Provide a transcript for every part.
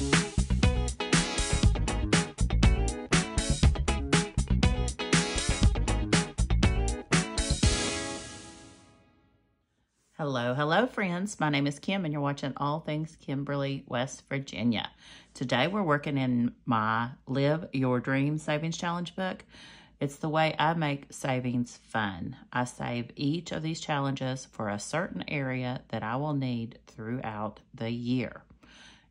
Hello, hello, friends. My name is Kim, and you're watching All Things Kimberly, West Virginia. Today, we're working in my Live Your Dream Savings Challenge book. It's the way I make savings fun. I save each of these challenges for a certain area that I will need throughout the year.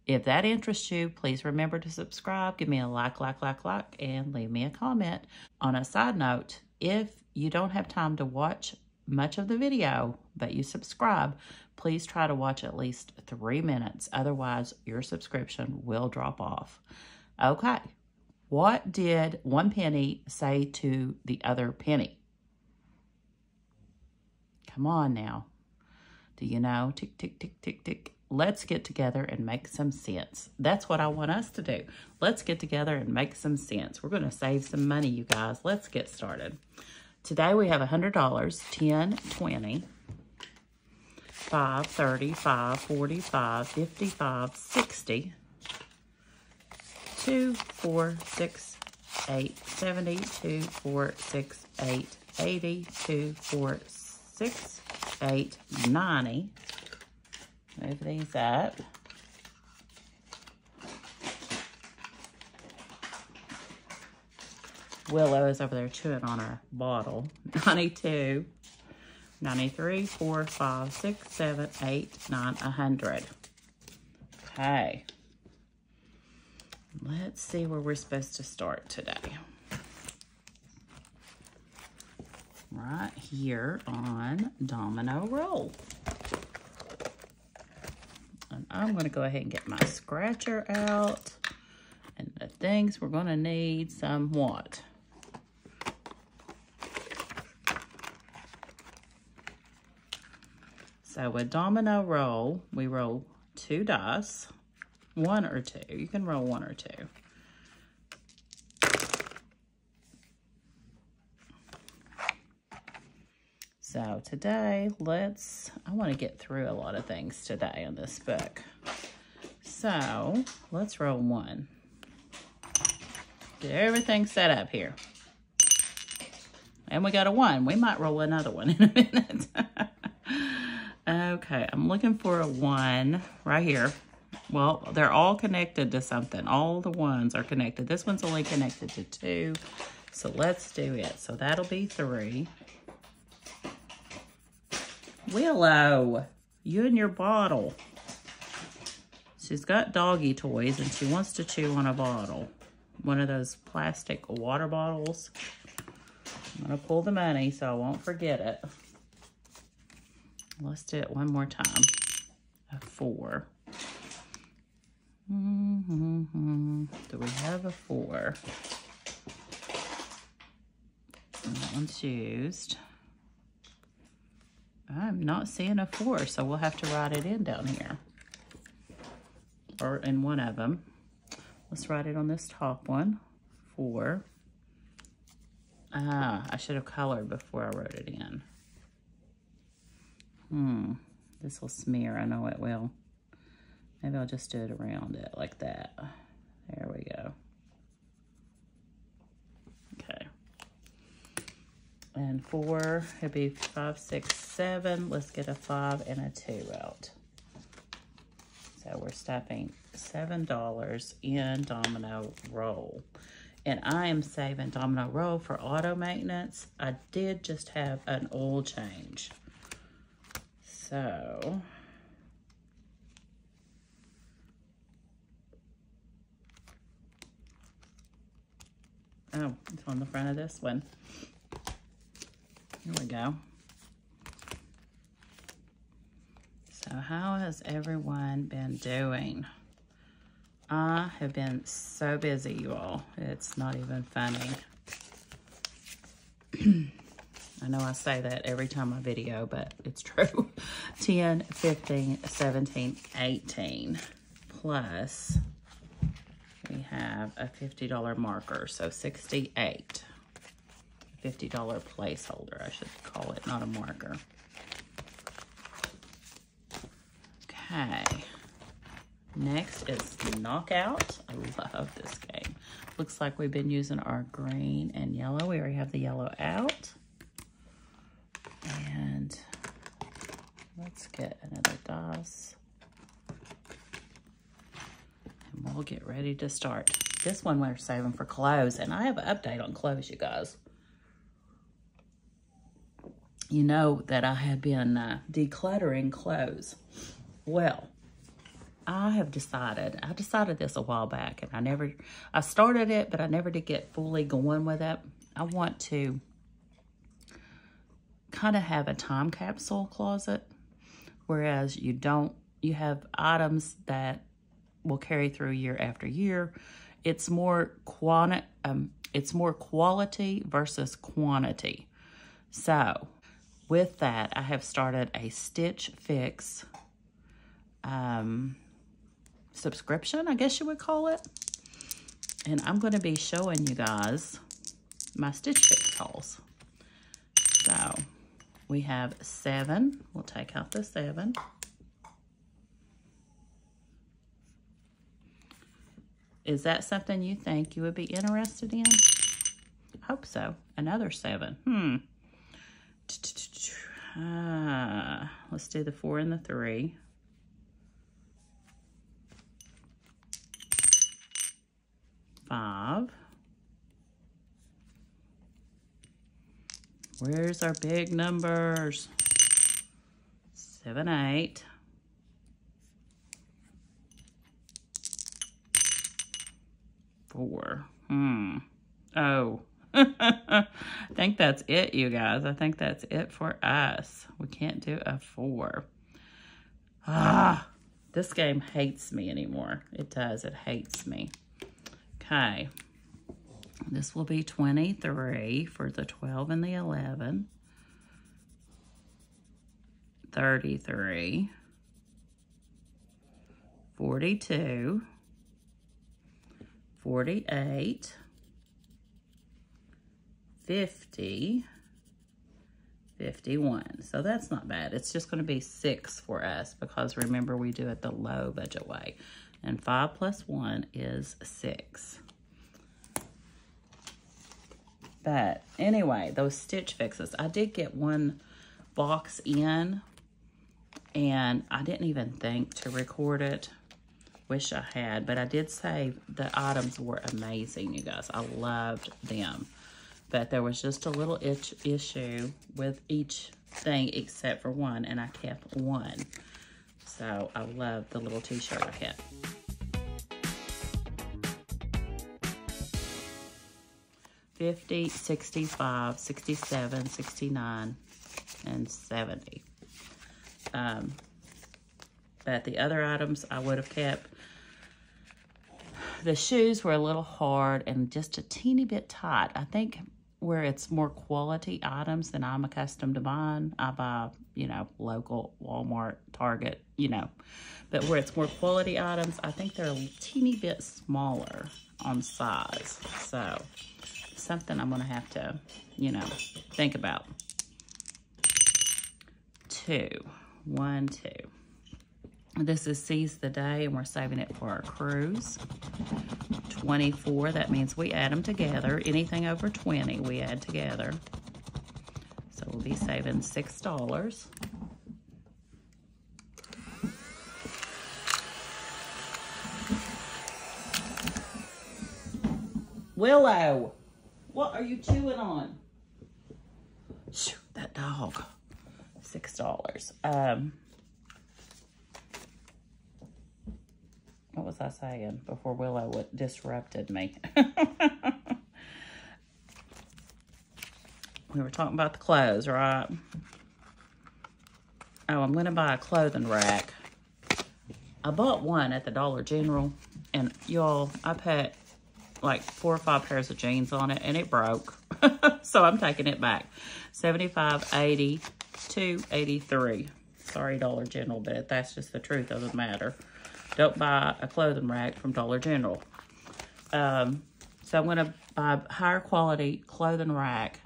If that interests you, please remember to subscribe, give me a like, like, like, like, and leave me a comment. On a side note, if you don't have time to watch much of the video, but you subscribe, please try to watch at least three minutes. Otherwise, your subscription will drop off. Okay, what did one penny say to the other penny? Come on now. Do you know? Tick, tick, tick, tick, tick. Let's get together and make some sense. That's what I want us to do. Let's get together and make some sense. We're going to save some money, you guys. Let's get started. Today we have $100, 10, 20, 5, 30, 5, 45, 55, 60, 2, 4, 6, 8, 70, 2, 4, 6, 8, 80, 2, 4, 6, 8, 90. Move these up. Willow is over there chewing on her bottle. 92, 93, 4, 5, 6, 7, 8, 9, 100. Okay. Let's see where we're supposed to start today. Right here on Domino Roll. I'm going to go ahead and get my scratcher out. And the things we're going to need somewhat. So with domino roll, we roll two dice, one or two. You can roll one or two. So today, let's, I want to get through a lot of things today in this book. So let's roll one. Get everything set up here. And we got a one. We might roll another one in a minute. Okay, I'm looking for a one right here. Well, they're all connected to something. All the ones are connected. This one's only connected to two. So let's do it. So that'll be three. Willow, you and your bottle. She's got doggy toys and she wants to chew on a bottle. One of those plastic water bottles. I'm going to pull the money so I won't forget it. Let's do it one more time. A four. Mm -hmm. Do we have a four? That one's used. I'm not seeing a four, so we'll have to write it in down here. Or in one of them. Let's write it on this top one. Four. Ah, I should have colored before I wrote it in. Hmm, this will smear, I know it will. Maybe I'll just do it around it like that. There we go. Okay. And four, it'd be five, six, seven. Let's get a five and a two out. So we're stepping $7 in Domino Roll. And I am saving Domino Roll for auto maintenance. I did just have an oil change. So, oh, it's on the front of this one. Here we go. So how has everyone been doing? I have been so busy, you all. It's not even funny. I know I say that every time I video, but it's true. 10, 15, 17, 18. Plus, we have a $50 marker, so 68. $50 placeholder, I should call it, not a marker. Okay. Next is Knockout. I love this game. Looks like we've been using our green and yellow. We already have the yellow out. And let's get another dice. And we'll get ready to start. This one we're saving for clothes. And I have an update on clothes, you guys. You know that I had been uh, decluttering clothes. Well, I have decided, I decided this a while back and I never, I started it, but I never did get fully going with it. I want to kind of have a time capsule closet, whereas you don't, you have items that will carry through year after year. It's more quanti um, it's more quality versus quantity. So with that, I have started a Stitch Fix um, subscription, I guess you would call it. And I'm going to be showing you guys my Stitch Fix hauls. So we have seven. We'll take out the seven. Is that something you think you would be interested in? Hope so. Another seven. Hmm. Ah, let's do the four and the three. Five. Where's our big numbers? Seven, eight. Four. Hmm. Oh. I think that's it, you guys. I think that's it for us. We can't do a four. Ah, this game hates me anymore. It does. It hates me. Okay. This will be 23 for the 12 and the 11. 33. 42. 48. 50, 51. So that's not bad. It's just going to be 6 for us because remember we do it the low budget way. And 5 plus 1 is 6. But anyway, those stitch fixes. I did get one box in and I didn't even think to record it. Wish I had, but I did say the items were amazing, you guys. I loved them but there was just a little itch issue with each thing except for one, and I kept one. So I love the little t-shirt I kept. Fifty, sixty-five, sixty-seven, sixty-nine, and 70. Um, but the other items I would have kept. The shoes were a little hard and just a teeny bit tight. I think where it's more quality items than I'm accustomed to buying. I buy, you know, local Walmart, Target, you know. But where it's more quality items, I think they're a teeny bit smaller on size. So, something I'm going to have to, you know, think about. Two. One, two. This is Seize the Day, and we're saving it for our cruise. 24, that means we add them together. Anything over 20, we add together. So we'll be saving $6. Willow, what are you chewing on? Shoot, that dog. $6. Um, what was I saying before Willow disrupted me? we were talking about the clothes, right? Oh, I'm going to buy a clothing rack. I bought one at the Dollar General, and y'all, I put like four or five pairs of jeans on it, and it broke. so I'm taking it back. 75, 80, 83. Sorry, Dollar General, but that's just the truth of the matter. Don't buy a clothing rack from Dollar General. Um, so I'm going to buy a higher quality clothing rack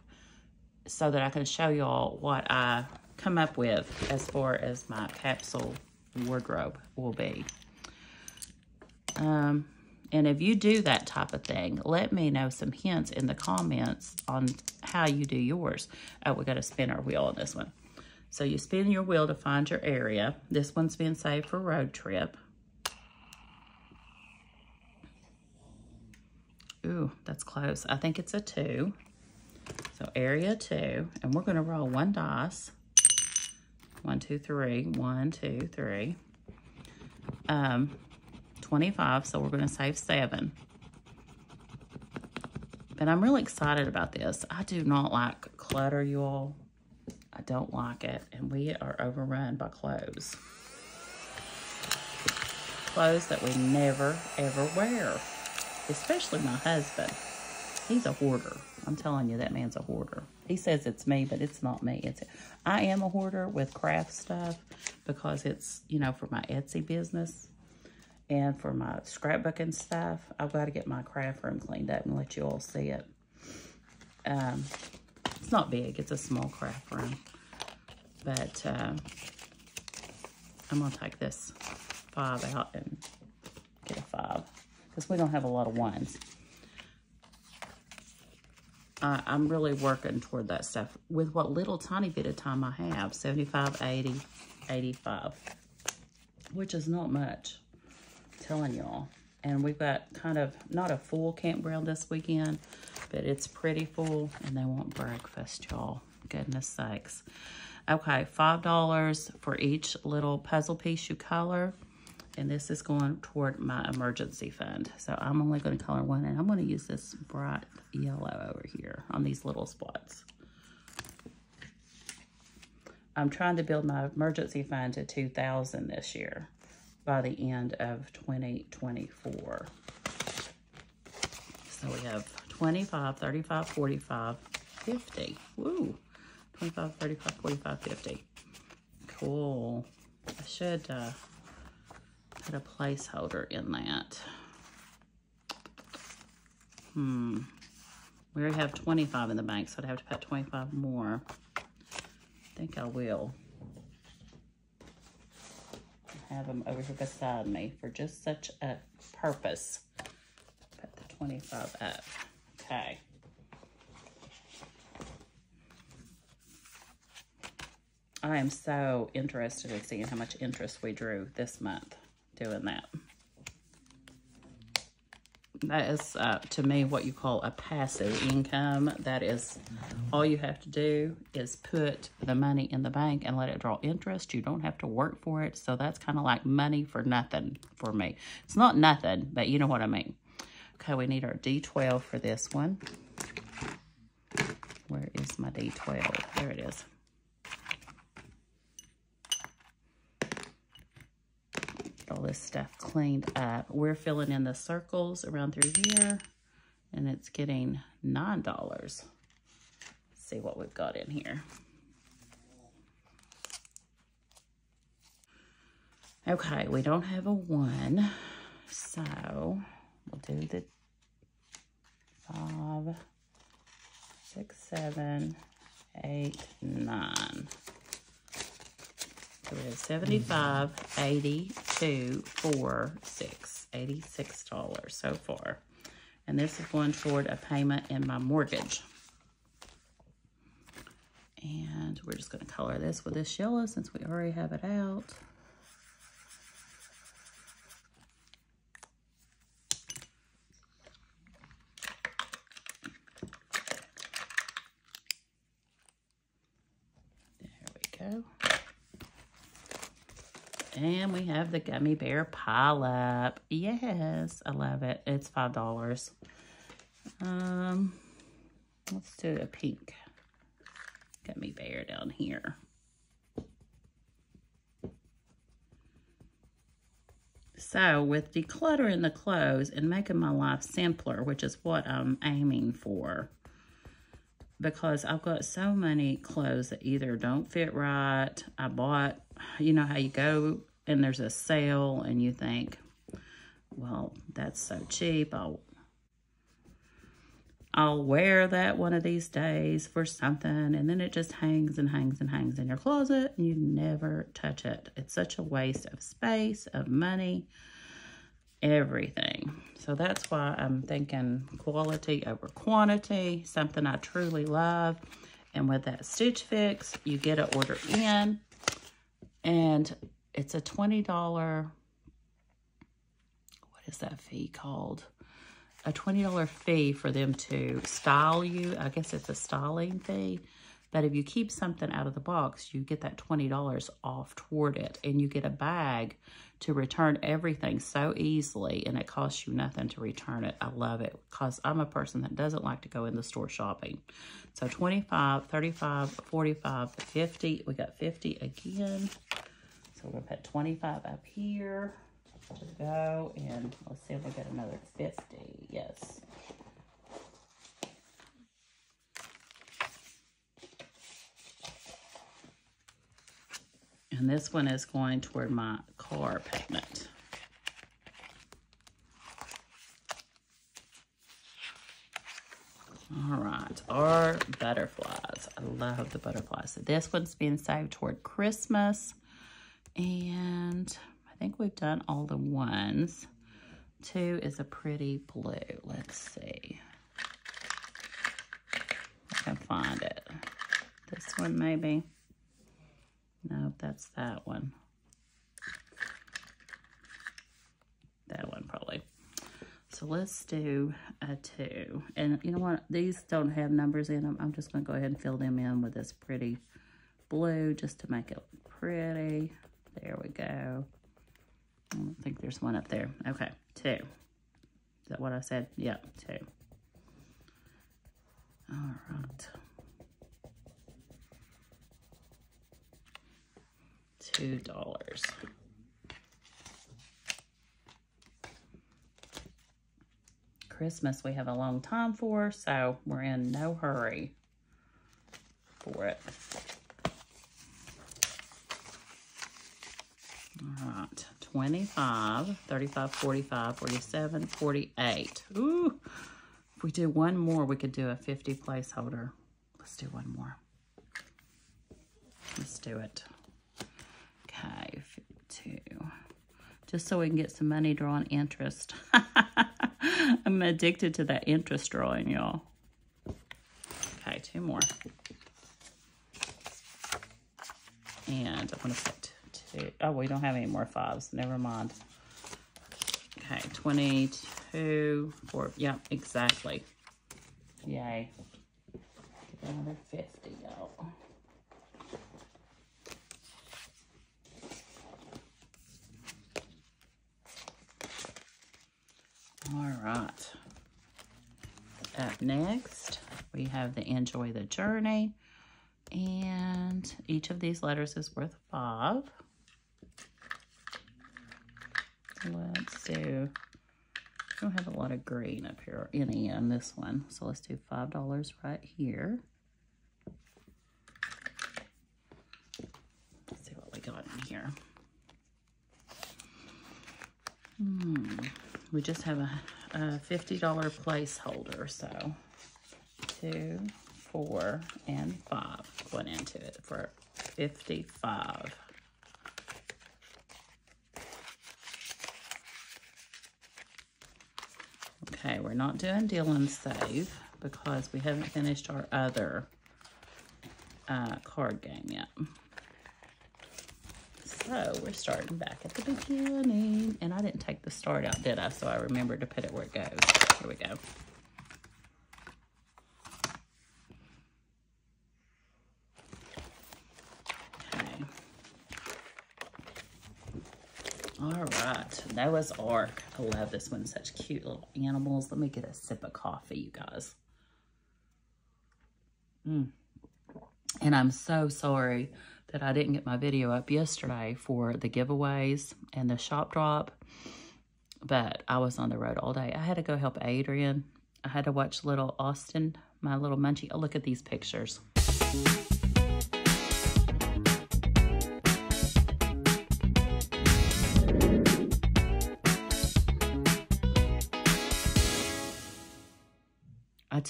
so that I can show y'all what I come up with as far as my capsule wardrobe will be. Um, and if you do that type of thing, let me know some hints in the comments on how you do yours. Oh, we got to spin our wheel on this one. So you spin your wheel to find your area. This one's been saved for road trip. Ooh, that's close. I think it's a two. So area two, and we're gonna roll one dice. One, two, three. One, two, three. Um, 25, so we're gonna save seven. But I'm really excited about this. I do not like clutter, you all. I don't like it, and we are overrun by clothes. Clothes that we never, ever wear, especially my husband. He's a hoarder. I'm telling you, that man's a hoarder. He says it's me, but it's not me. It's I am a hoarder with craft stuff because it's, you know, for my Etsy business and for my scrapbooking stuff. I've got to get my craft room cleaned up and let you all see it. Um, it's not big. It's a small craft room. But uh, I'm going to take this five out and get a five because we don't have a lot of ones. I'm really working toward that stuff with what little tiny bit of time I have, 75, 80, 85, which is not much, I'm telling y'all. And we've got kind of, not a full campground this weekend, but it's pretty full, and they want breakfast, y'all. Goodness sakes. Okay, $5 for each little puzzle piece you color and this is going toward my emergency fund. So I'm only going to color one, and I'm going to use this bright yellow over here on these little spots. I'm trying to build my emergency fund to 2000 this year by the end of 2024. So we have 25, 35, 45, 50. Woo! 25, 35, 45, 50. Cool. I should... Uh, put a placeholder in that. Hmm. We already have 25 in the bank, so I'd have to put 25 more. I think I will. have them over here beside me for just such a purpose. Put the 25 up. Okay. I am so interested in seeing how much interest we drew this month doing that. That is, uh, to me, what you call a passive income. That is, all you have to do is put the money in the bank and let it draw interest. You don't have to work for it. So that's kind of like money for nothing for me. It's not nothing, but you know what I mean. Okay, we need our D12 for this one. Where is my D12? There it is. This stuff cleaned up. We're filling in the circles around through here, and it's getting $9. Let's see what we've got in here. Okay, we don't have a one, so we'll do the five, six, seven, eight, nine. So we have 75, 82, 4, 6, $86 so far. And this is going toward a payment in my mortgage. And we're just going to color this with this yellow since we already have it out. There we go. And we have the Gummy Bear Pile Up. Yes, I love it. It's $5. Um, let's do a pink Gummy Bear down here. So with decluttering the clothes and making my life simpler, which is what I'm aiming for, because I've got so many clothes that either don't fit right. I bought, you know how you go and there's a sale and you think, well, that's so cheap. I'll I'll wear that one of these days for something. And then it just hangs and hangs and hangs in your closet and you never touch it. It's such a waste of space, of money. everything. So that's why I'm thinking quality over quantity, something I truly love. And with that Stitch Fix, you get an order in and it's a $20, what is that fee called? A $20 fee for them to style you. I guess it's a styling fee. But if you keep something out of the box, you get that $20 off toward it. And you get a bag to return everything so easily. And it costs you nothing to return it. I love it because I'm a person that doesn't like to go in the store shopping. So 25, 35, 45, 50. We got 50 again. So we're to put 25 up here to go. And let's see if we get another 50. Yes. And this one is going toward my car payment. All right, our butterflies. I love the butterflies. So this one's being saved toward Christmas. And I think we've done all the ones. Two is a pretty blue. Let's see. I can find it. This one maybe. No, that's that one. That one probably. So let's do a two. And you know what? These don't have numbers in them. I'm just going to go ahead and fill them in with this pretty blue just to make it pretty. There we go. I don't think there's one up there. Okay, two. Is that what I said? Yep, two. All right. $2. Christmas we have a long time for, so we're in no hurry for it. All right, 25, 35, 45, 47, 48. Ooh, if we do one more, we could do a 50 placeholder. Let's do one more. Let's do it. Okay, two. Just so we can get some money drawing interest. I'm addicted to that interest drawing, y'all. Okay, two more. And I'm going to put two. Oh, we don't have any more fives. Never mind. Okay, 22, four. Yep, exactly. Yay. Another 50, y'all. All right. Up next, we have the Enjoy the Journey. And each of these letters is worth five. Do, I don't have a lot of green up here, any on this one. So let's do $5 right here. Let's see what we got in here. Hmm we just have a, a $50 placeholder. So two, four, and five going into it for 55. Okay, we're not doing Dylan save because we haven't finished our other uh, card game yet. So we're starting back at the beginning. And I didn't take the start out, did I? So I remembered to put it where it goes. Here we go. Okay. All right, Noah's Ark. I love this one. Such cute little animals. Let me get a sip of coffee, you guys. Mm. And I'm so sorry that I didn't get my video up yesterday for the giveaways and the shop drop. But I was on the road all day. I had to go help Adrian. I had to watch little Austin, my little munchie. Oh, look at these pictures.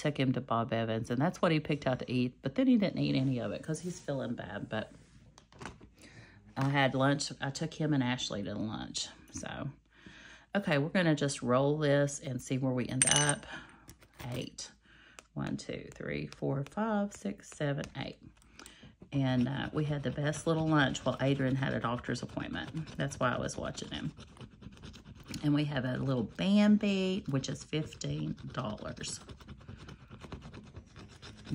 Took him to Bob Evans, and that's what he picked out to eat. But then he didn't eat any of it because he's feeling bad. But I had lunch. I took him and Ashley to lunch. So, Okay, we're going to just roll this and see where we end up. Eight. One, two, three, four, five, six, seven, eight. And uh, we had the best little lunch while Adrian had a doctor's appointment. That's why I was watching him. And we have a little Bambi, which is $15.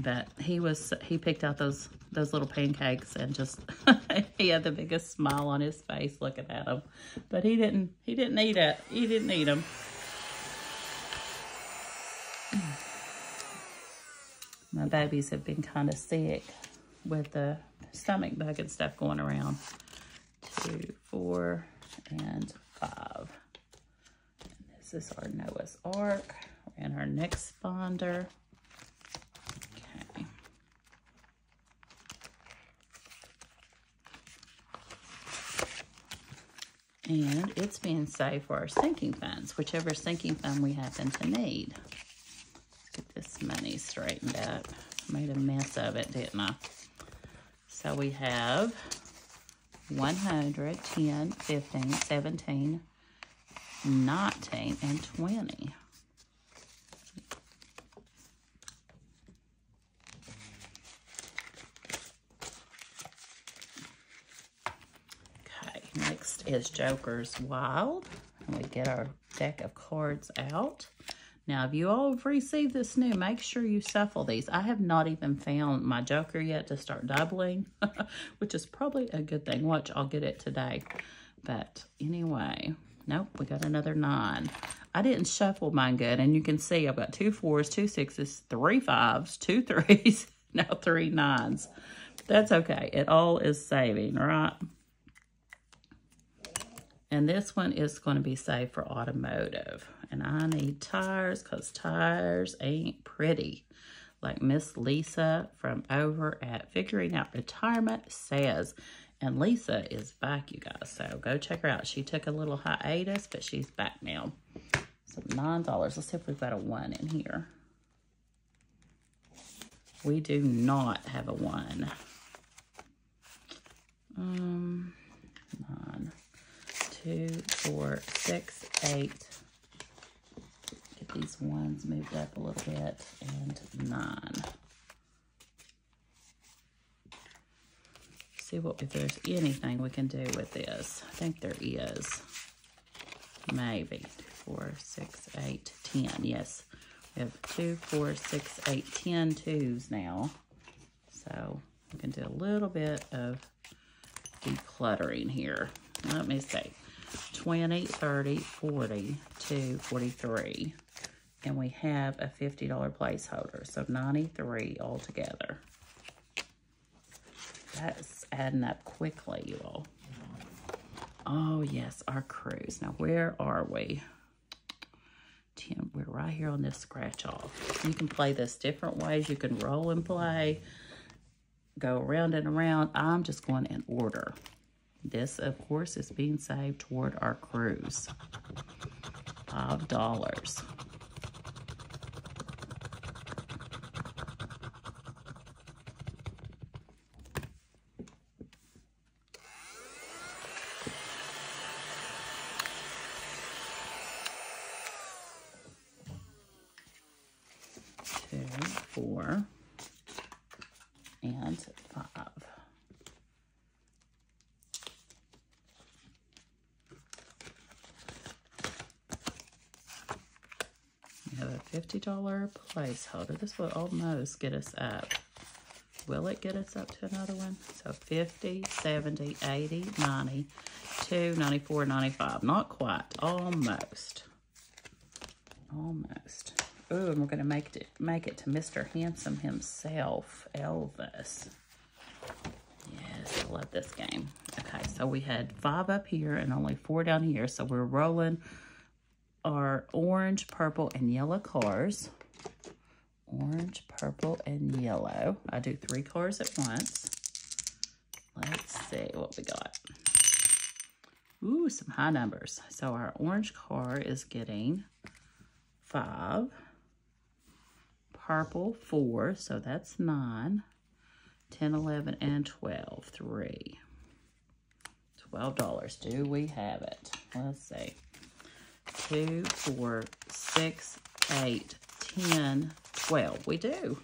But he was, he picked out those, those little pancakes and just, he had the biggest smile on his face looking at them. But he didn't, he didn't eat it. He didn't eat them. My babies have been kind of sick with the stomach bug and stuff going around. Two, four, and five. This is our Noah's Ark and our next sponder. Okay. And it's being saved for our sinking funds, whichever sinking fund we happen to need. Let's get this money straightened up. Made a mess of it, didn't I? So we have 100, 10, 15, 17, 19, and 20. Okay, next is Joker's Wild. We get our deck of cards out. Now, if you all have received this new, make sure you shuffle these. I have not even found my Joker yet to start doubling, which is probably a good thing. Watch, I'll get it today. But anyway, Nope, we got another nine. I didn't shuffle mine good, and you can see I've got two fours, two sixes, three fives, two threes, now three nines. That's okay. It all is saving, right? And this one is going to be saved for automotive. And I need tires because tires ain't pretty. Like Miss Lisa from over at Figuring Out Retirement says. And Lisa is back, you guys. So go check her out. She took a little hiatus, but she's back now. So $9. Let's see if we've got a 1 in here. We do not have a 1. Um, 9, 2, 4, 6, 8. Get these ones moved up a little bit. And 9. see what if there's anything we can do with this. I think there is. Maybe. Four, six, eight, ten. Yes. We have two, four, six, eight, ten twos now. So we can do a little bit of decluttering here. Let me see. 20, 30, 40, 2, 43. And we have a $50 placeholder. So 93 altogether. That's adding up quickly, you all. Oh, yes, our cruise. Now, where are we? Tim, we're right here on this scratch off. You can play this different ways. You can roll and play, go around and around. I'm just going in order. This, of course, is being saved toward our cruise. $5. four, and five. We have a $50 placeholder. This will almost get us up. Will it get us up to another one? So 50, 70, 80, 90, 2, 94, 95. Not quite. Almost. Almost. Oh, and we're going to make it, make it to Mr. Handsome himself, Elvis. Yes, I love this game. Okay, so we had five up here and only four down here. So we're rolling orange, purple, and yellow cars. Orange, purple, and yellow. I do three cars at once. Let's see what we got. Ooh, some high numbers. So our orange car is getting five purple, 4, so that's 9, 10, 11, and 12, 3. $12. Do we have it? Let's see. Two, four, six, eight, ten, twelve. We do.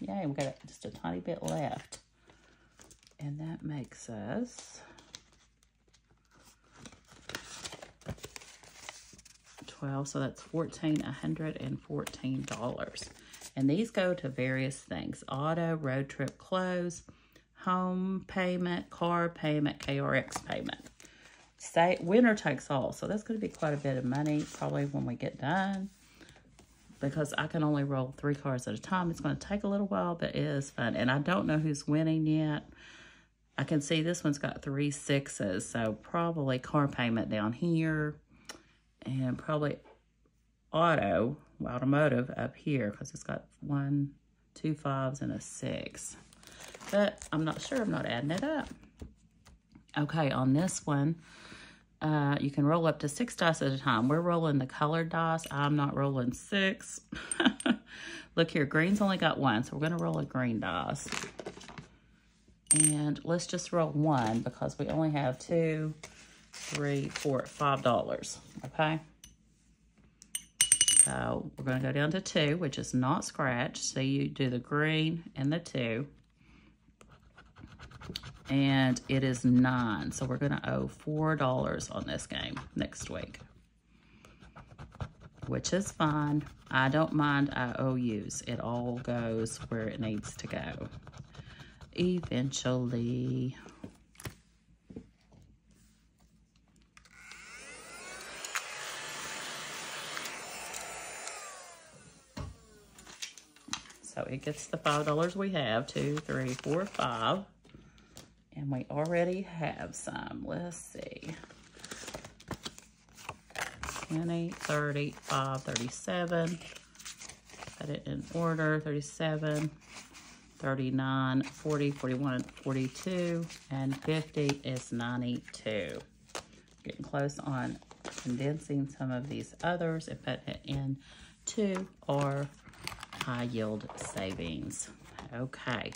Yay, we got just a tiny bit left. And that makes us 12, so that's $1,414. And these go to various things. Auto, road trip clothes, home payment, car payment, KRX payment. Say, winner takes all. So that's going to be quite a bit of money probably when we get done. Because I can only roll three cards at a time. It's going to take a little while, but it is fun. And I don't know who's winning yet. I can see this one's got three sixes. So probably car payment down here. And probably auto, automotive up here. Because it's got one, two fives, and a six. But I'm not sure. I'm not adding it up. Okay, on this one, uh, you can roll up to six dice at a time. We're rolling the colored dice. I'm not rolling six. Look here, green's only got one, so we're going to roll a green dice. And let's just roll one because we only have two, three, four, five dollars, okay? So we're going to go down to two, which is not scratch. So you do the green and the two and it is nine. So we're to owe $4 on this game next week, which is fine. I don't mind IOUs. It all goes where it needs to go. Eventually. So it gets the $5 we have, two, three, four, five. And we already have some. Let's see. 20, 30, 5, 37. Put it in order. 37, 39, 40, 41, 42, and 50 is 92. Getting close on condensing some of these others and putting it into our high yield savings. Okay.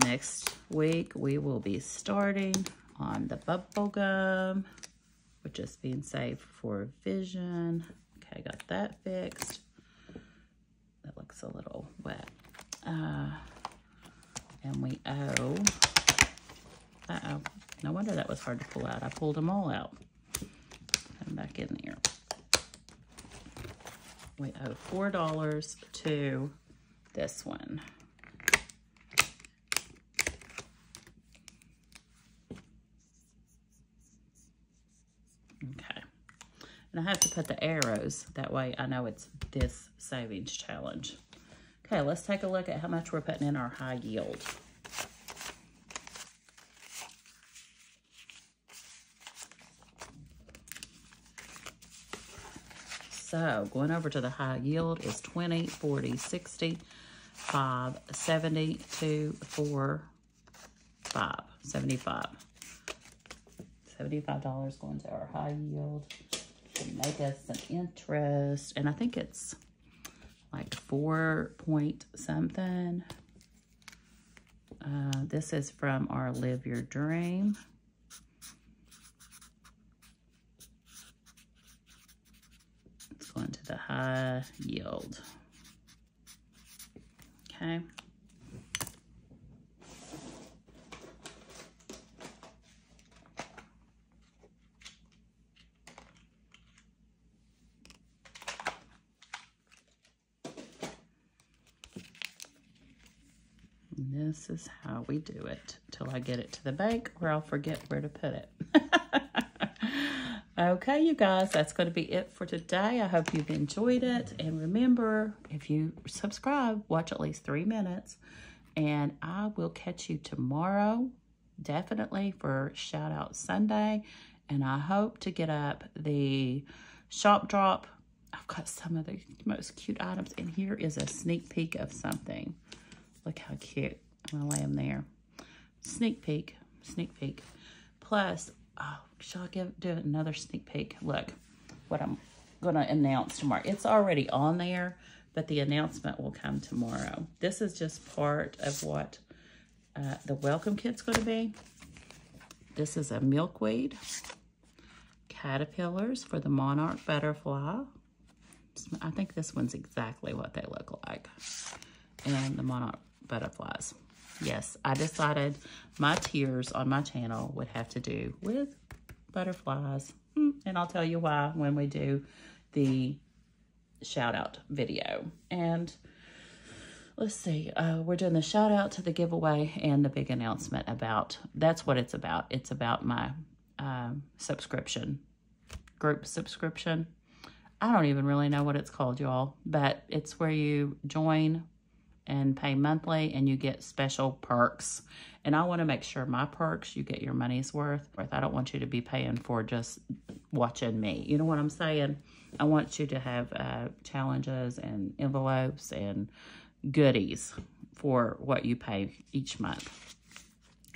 Next week, we will be starting on the bubble gum, which is being saved for vision. Okay, I got that fixed. That looks a little wet. Uh, and we owe, uh-oh, no wonder that was hard to pull out. I pulled them all out. Them back in there. We owe $4 to this one. And I have to put the arrows. That way I know it's this savings challenge. Okay, let's take a look at how much we're putting in our high yield. So going over to the high yield is 20, 40, 60, 5, 70, 2, 4, 5, 75. $75 going to our high yield make us some interest. And I think it's like four point something. Uh, this is from our Live Your Dream. It's going to the high yield. Okay. this is how we do it till I get it to the bank or I'll forget where to put it. okay, you guys, that's going to be it for today. I hope you've enjoyed it. And remember, if you subscribe, watch at least three minutes. And I will catch you tomorrow, definitely, for Shout Out Sunday. And I hope to get up the shop drop. I've got some of the most cute items. And here is a sneak peek of something. Look how cute. I'm going to lay them there. Sneak peek. Sneak peek. Plus, oh, shall I give, do another sneak peek? Look what I'm going to announce tomorrow. It's already on there, but the announcement will come tomorrow. This is just part of what uh, the welcome kit's going to be. This is a milkweed. caterpillars for the monarch butterfly. I think this one's exactly what they look like. And the monarch butterflies. Yes, I decided my tiers on my channel would have to do with butterflies. Hmm, and I'll tell you why when we do the shout out video. And let's see, uh, we're doing the shout out to the giveaway and the big announcement about, that's what it's about. It's about my um, subscription, group subscription. I don't even really know what it's called, y'all, but it's where you join and pay monthly and you get special perks. And I want to make sure my perks, you get your money's worth. I don't want you to be paying for just watching me. You know what I'm saying? I want you to have uh, challenges and envelopes and goodies for what you pay each month.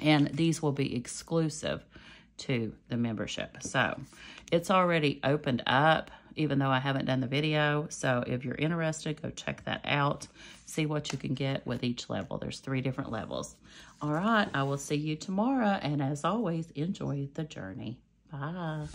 And these will be exclusive to the membership. So it's already opened up even though I haven't done the video. So if you're interested, go check that out. See what you can get with each level. There's three different levels. All right, I will see you tomorrow. And as always, enjoy the journey. Bye.